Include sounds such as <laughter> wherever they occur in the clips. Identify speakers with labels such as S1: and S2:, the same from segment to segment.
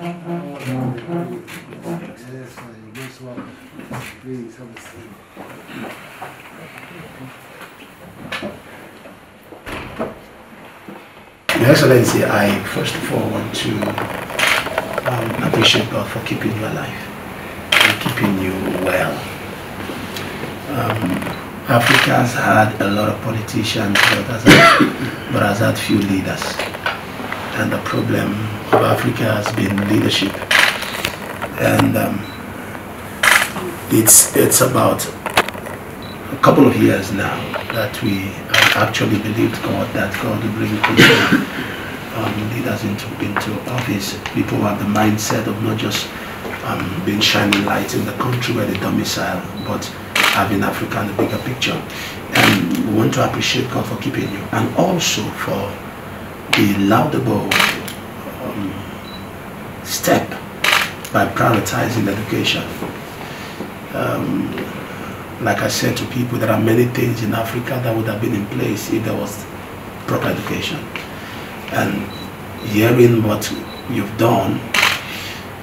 S1: Your Excellency, I first of all want to um, appreciate God for keeping you alive and keeping you well. Um, Africa has had a lot of politicians, but has had, but has had few leaders. And the problem of Africa has been leadership. And um, it's, it's about a couple of years now that we actually believed God that God will bring people, um, leaders into, into office, people have the mindset of not just um, being shining light in the country where they domicile, but having Africa in the bigger picture. And we want to appreciate God for keeping you and also for the laudable um, step by prioritizing education. Um, like I said to people, there are many things in Africa that would have been in place if there was proper education. And hearing what you've done,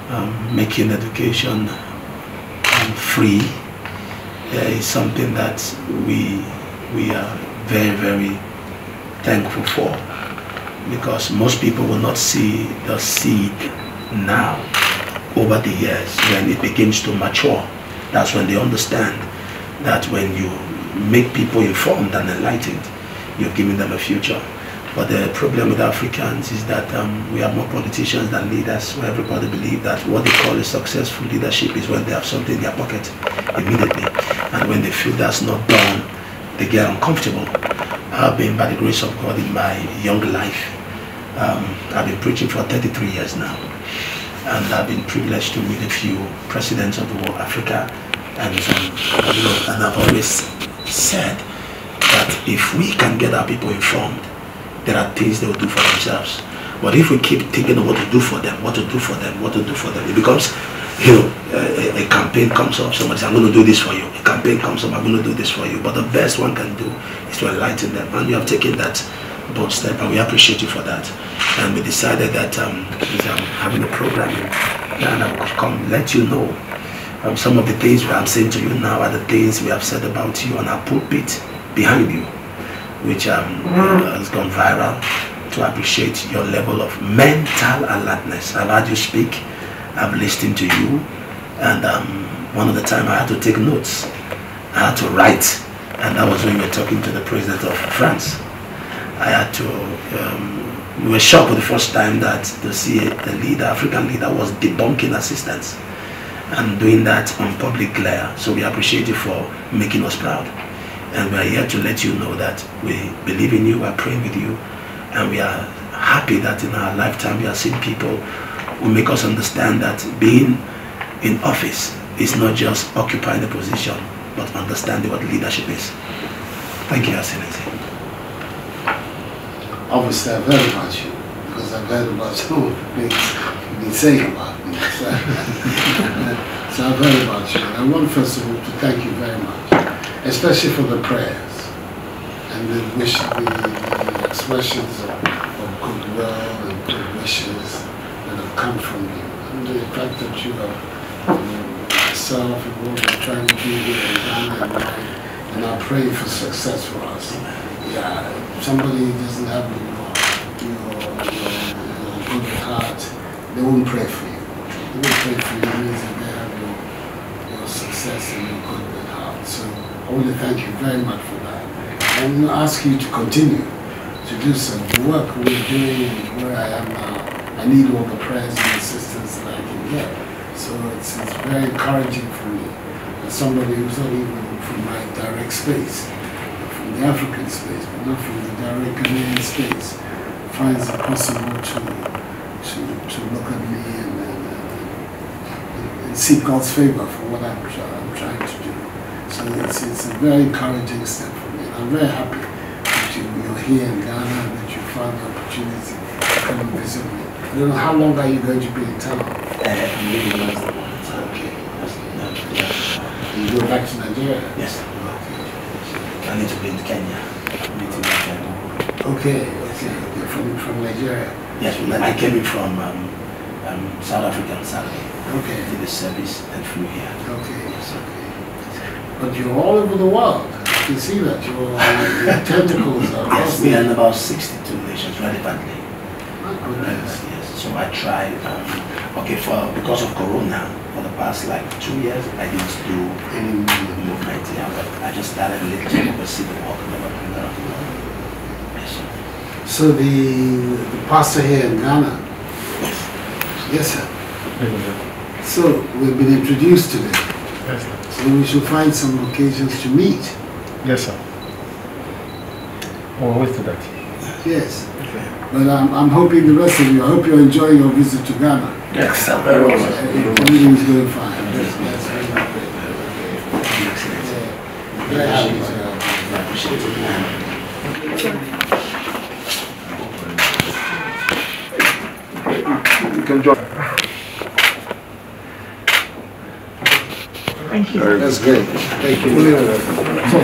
S1: um, making education um, free, uh, is something that we we are very very thankful for because most people will not see the seed now over the years. When it begins to mature that's when they understand that when you make people informed and enlightened you're giving them a future. But the problem with Africans is that um, we have more politicians than leaders. Where everybody believes that what they call a successful leadership is when they have something in their pocket immediately. And when they feel that's not done they get uncomfortable. I've been by the grace of God in my young life um, I've been preaching for 33 years now and I've been privileged to meet a few presidents of the world, Africa and um, and I've always said that if we can get our people informed there are things they will do for themselves. But if we keep thinking of what to do for them, what to do for them, what to do for them, it becomes, you know, a, a campaign comes up, somebody says, I'm going to do this for you. A campaign comes up, I'm going to do this for you. But the best one can do is to enlighten them. And you have taken that step, and we appreciate you for that. And we decided that um, I'm having a program and I will come let you know um, some of the things I'm saying to you now are the things we have said about you on our pulpit behind you which um, has gone viral to appreciate your level of mental alertness. I've heard you speak, I've listened to you, and um, one of the time I had to take notes. I had to write, and that was when you were talking to the president of France. I had to, um, we were shocked for the first time that to see a leader, African leader, was debunking assistance and doing that on public glare. So we appreciate you for making us proud. And we are here to let you know that we believe in you, we are praying with you, and we are happy that in our lifetime we are seeing people who make us understand that being in office is not just occupying the position, but understanding what leadership is. Thank you, Excellency.
S2: Obviously, I've heard about you because I've heard about <laughs> the things you've been saying about me. So, <laughs> so I've heard about you. And I want first of all to thank you very much, especially for the prayers and the wish, the, the expressions of, of goodwill and good wishes that have come from you, and the fact that you have you know, myself and what we're trying to do here and, and are praying for success for us. Yeah, somebody doesn't have your, your, your, good heart, they won't pray for you. They won't pray for you means that they have your, your success and your good heart. So I want to thank you very much for that. I And ask you to continue to do so. The work we're doing where I am now, I need all the prayers and assistance that I can get. So it's, it's very encouraging for me as somebody who's not even from my direct space, the African space, but not from the direct Ghanaian space, finds it possible to to, to look at me and, and, and, seek God's favor for what I'm, I'm trying to do. So it's, it's a very encouraging step for me. And I'm very happy that you, you're here in Ghana and that you found the opportunity to come and visit me. I don't know, how long are you going to be in town?
S1: Uh, Wednesday morning.
S2: Okay. You go back to Nigeria?
S1: Yes. Need to be in Kenya. Meeting in Kenya.
S2: Okay, okay, okay. From, from Nigeria.
S1: Yes, well, I came in from um, um, South Africa on Saturday.
S2: Okay,
S1: Did the service and flew here.
S2: okay, yes, okay. But you're all over the world. You can see that. Your your <laughs> tentacles are
S1: Yes, we are in about 62 nations relevantly.
S2: My
S1: Yes, yes. So I tried, um, okay, for because of Corona, for the past like two years, I didn't do
S2: Any movement.
S1: here, but I just started a little bit see the walk, never been there. Yes.
S2: So the, the pastor here in Ghana, yes sir. So we've been introduced to them.
S3: Yes, sir.
S2: So we should find some occasions to meet.
S3: Yes, sir. We'll wait for that.
S2: Yes. Okay. But I'm, I'm hoping the rest of you, I hope you're enjoying your visit to Ghana.
S1: Yes, sir. Very well. sir.
S2: Everything's going fine. That's, that's very good.
S1: Excellent.
S2: Yeah. Very happy to have you.
S1: I appreciate it.
S3: You can join.
S4: Thank you.
S2: That's great. Thank you.